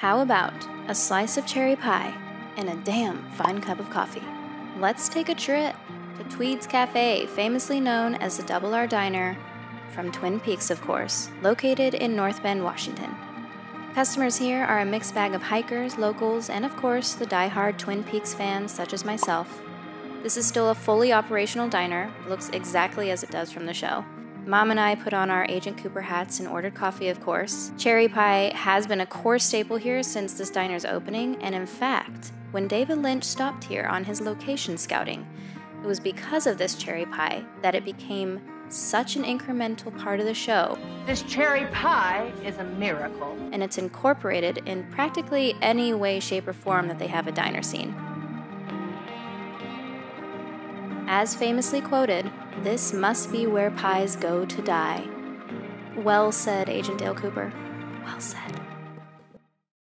How about a slice of cherry pie and a damn fine cup of coffee? Let's take a trip to Twede's Cafe, famously known as the Double R Diner, from Twin Peaks, of course, located in North Bend, Washington. Customers here are a mixed bag of hikers, locals, and of course, the die-hard Twin Peaks fans such as myself. This is still a fully operational diner, looks exactly as it does from the show. Mom and I put on our Agent Cooper hats and ordered coffee, of course. Cherry pie has been a core staple here since this diner's opening, and in fact, when David Lynch stopped here on his location scouting, it was because of this cherry pie that it became such an incremental part of the show, This cherry pie is a miracle. and it's incorporated in practically any way, shape, or form that they have a diner scene. As famously quoted, this must be where pies go to die. Well said, Agent Dale Cooper. Well said.